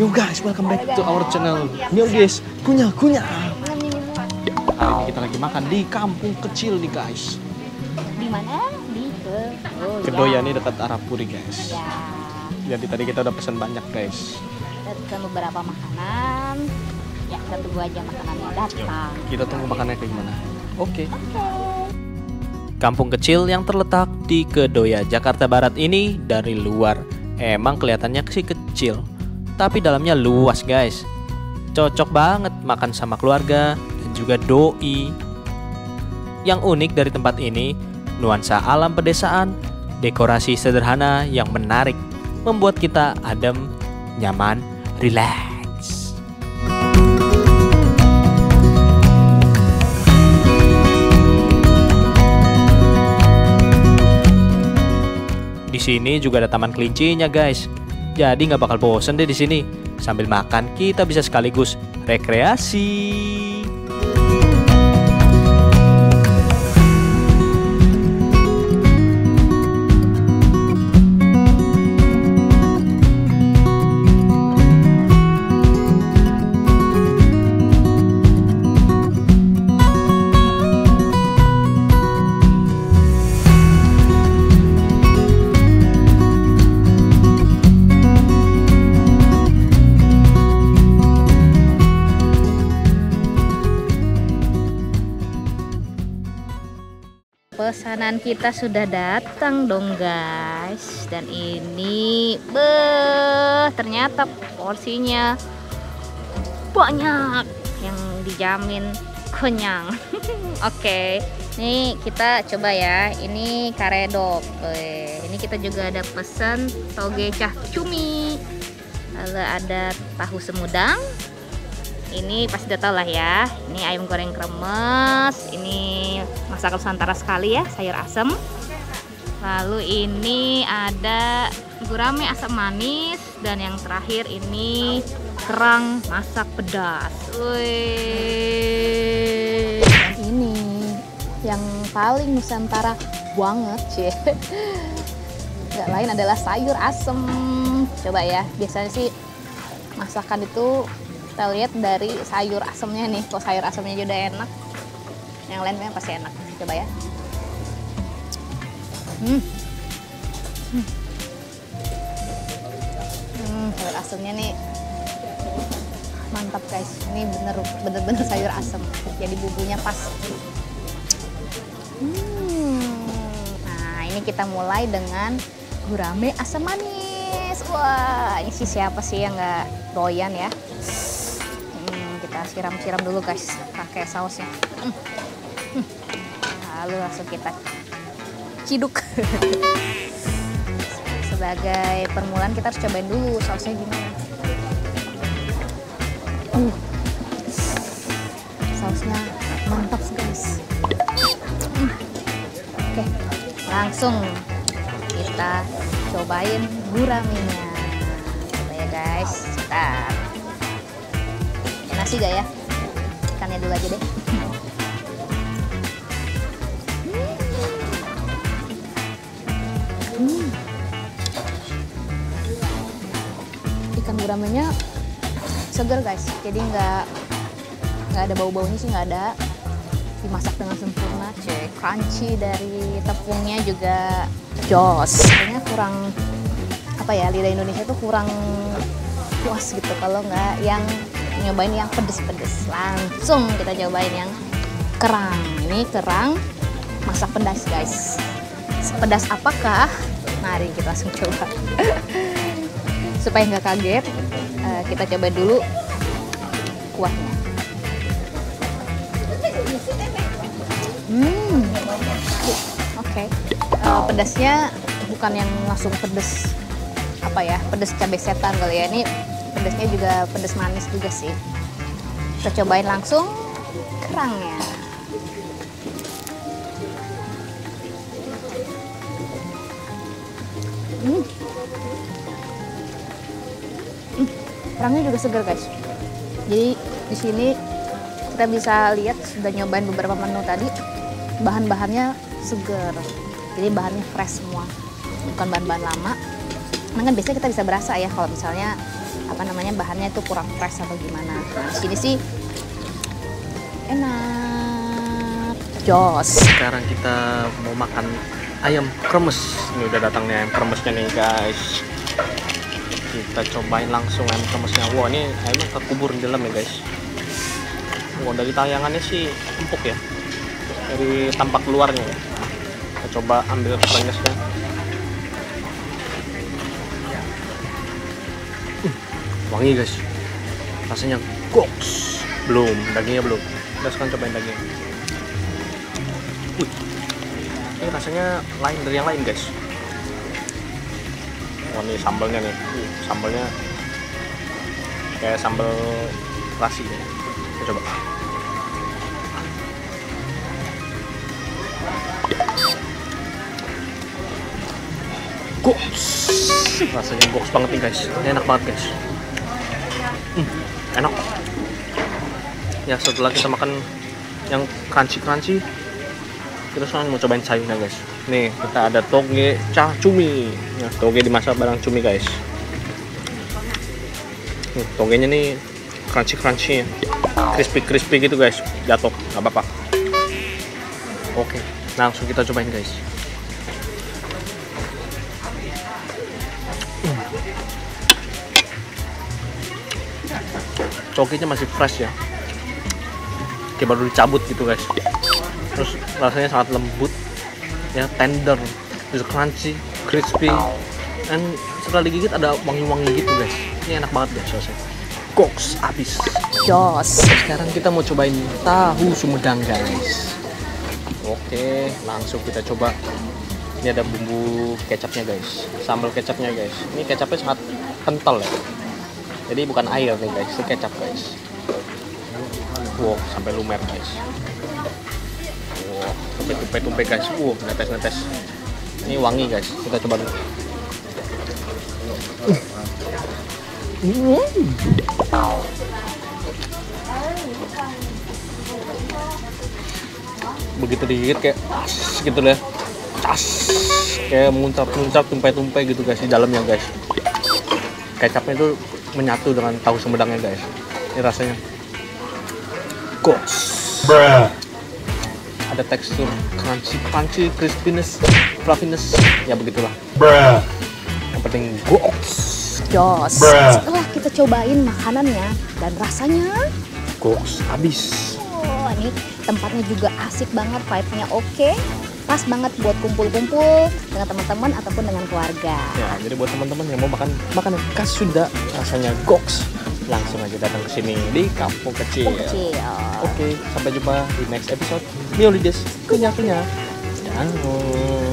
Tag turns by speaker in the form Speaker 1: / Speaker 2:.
Speaker 1: Yo guys, welcome back to our channel. Yo guys, kunyah kunyah. Hari ini kita lagi makan di kampung kecil nih guys.
Speaker 2: Di mana? Di ke
Speaker 1: Kedoya
Speaker 2: ya.
Speaker 1: nih dekat Arapuri guys.
Speaker 2: Ya,
Speaker 1: Jadi tadi kita udah pesan banyak guys.
Speaker 2: kita pesan beberapa makanan. Ya, kita tunggu aja makanannya datang.
Speaker 1: Kita tunggu makannya kayak gimana. Oke.
Speaker 3: Kampung kecil yang terletak di Kedoya, Jakarta Barat ini dari luar emang kelihatannya sih kecil, tapi dalamnya luas guys. Cocok banget makan sama keluarga dan juga doi. Yang unik dari tempat ini, nuansa alam pedesaan, dekorasi sederhana yang menarik, membuat kita adem, nyaman, relax. Di sini juga ada taman kelincinya guys. Jadi nggak bakal bosen deh di sini. Sambil makan kita bisa sekaligus rekreasi.
Speaker 2: Pesanan kita sudah datang dong guys. Dan ini beh ternyata porsinya banyak yang dijamin kenyang. Oke. Nih kita coba ya. Ini karedok. Ini kita juga ada pesan toge cah cumi. Lalu ada tahu semudang. Ini pasti udah tau lah ya. Ini ayam goreng kremes. Ini masakan Nusantara sekali ya, sayur asem. Lalu ini ada gurame asam manis dan yang terakhir ini kerang masak pedas. Wih. Ini yang paling Nusantara banget, cie. Gak lain adalah sayur asem. Coba ya, biasanya sih masakan itu kita lihat dari sayur asemnya nih. Kok sayur asemnya juga enak, yang lainnya pasti enak. Coba ya. Hmm. Hmm. Hmm, sayur asemnya nih mantap guys. Ini bener bener-bener sayur asem. Jadi bumbunya pas. Hmm. Nah ini kita mulai dengan gurame asam manis. Wah ini sih siapa sih yang nggak doyan ya? Siram-siram dulu guys pakai sausnya. Lalu langsung kita ciduk. Sebagai permulaan kita harus cobain dulu sausnya gimana. Uh, sausnya mantap guys. Oke, langsung kita cobain guramenya. Coba ya guys, sebentar. Nasi gak ya? Ikannya dulu aja deh. Hmm. Ikan guramenya seger guys, jadi nggak nggak ada bau-baunya sih nggak ada. Dimasak dengan sempurna, cek crunchy dari tepungnya juga jos. Kayaknya kurang apa ya lidah Indonesia itu kurang puas gitu kalau nggak yang nyobain yang pedes-pedes. Langsung kita cobain yang kerang. Ini kerang masak pedas guys. Sepedas apakah? Mari kita langsung coba. Supaya nggak kaget, eh, kita coba dulu kuahnya. Hmm, oke. Eh, pedasnya bukan yang langsung pedes apa ya, pedes cabai setan kali ya. Ini pedasnya juga pedes manis juga sih. Kita cobain langsung kerangnya. Hmm. Hmm, Kerangnya juga segar guys. Jadi di sini kita bisa lihat sudah nyobain beberapa menu tadi bahan-bahannya segar. Jadi bahannya fresh semua, bukan bahan-bahan lama. Nah kan biasanya kita bisa berasa ya kalau misalnya apa namanya bahannya itu kurang fresh atau gimana. Nah, sini sih enak. Jos.
Speaker 1: Sekarang kita mau makan ayam kremes. Ini udah datang nih ayam kremesnya nih guys. Kita cobain langsung ayam kremesnya. Wah ini ayamnya terkubur di dalam ya guys. Wah dari tayangannya sih empuk ya. Dari tampak luarnya ya. Kita coba ambil krenyesnya. Wangi guys. Rasanya goks. Belum, dagingnya belum. Kita sekarang cobain daging. Wih, ini rasanya lain dari yang lain guys. Wah ini sambalnya nih, sambalnya kayak sambal terasi ya. Kita coba. Goks, rasanya goks banget nih guys. Ini enak banget guys. Hmm, enak. Ya setelah kita makan yang crunchy crunchy, kita sekarang mau cobain sayurnya guys. Nih kita ada toge cha cumi. Ya, toge dimasak barang cumi guys. Nih, togenya nih crunchy crunchy ya. Crispy crispy gitu guys. Jatuh, nggak apa-apa. Oke, langsung kita cobain guys. Togenya masih fresh ya. Kayak baru dicabut gitu guys. Terus rasanya sangat lembut, ya tender, terus crunchy, crispy, dan setelah digigit ada wangi-wangi gitu guys. Ini enak banget guys rasanya. Goks abis.
Speaker 2: Jos.
Speaker 1: Sekarang kita mau cobain tahu sumedang guys. Oke, langsung kita coba. Ini ada bumbu kecapnya guys, sambal kecapnya guys. Ini kecapnya sangat kental ya. Jadi bukan air nih guys, ini kecap guys. Wow, sampai lumer guys. Wow, tumpe-tumpe guys. Wow, netes-netes. Ini wangi guys. Kita coba dulu. begitu digigit kayak as gitu lah cas kayak muncrat-muncrat tumpai-tumpai gitu guys di dalamnya guys kecapnya itu menyatu dengan tahu sumedangnya guys. Ini rasanya. Goks ada tekstur crunchy crunchy crispiness fluffiness. Ya begitulah. Yang penting goks
Speaker 2: Jos. Setelah kita cobain makanannya dan rasanya,
Speaker 1: goks habis.
Speaker 2: Oh, ini tempatnya juga asik banget, vibe-nya. Oke. Pas banget buat kumpul-kumpul dengan teman-teman ataupun dengan keluarga.
Speaker 1: Ya, jadi buat teman-teman yang mau makan makanan khas Sunda rasanya goks, langsung aja datang ke sini di Kampung Kecil.
Speaker 2: Kecil.
Speaker 1: Oke, sampai jumpa di next episode. Miolides, kunyah-kunyah. Ciao.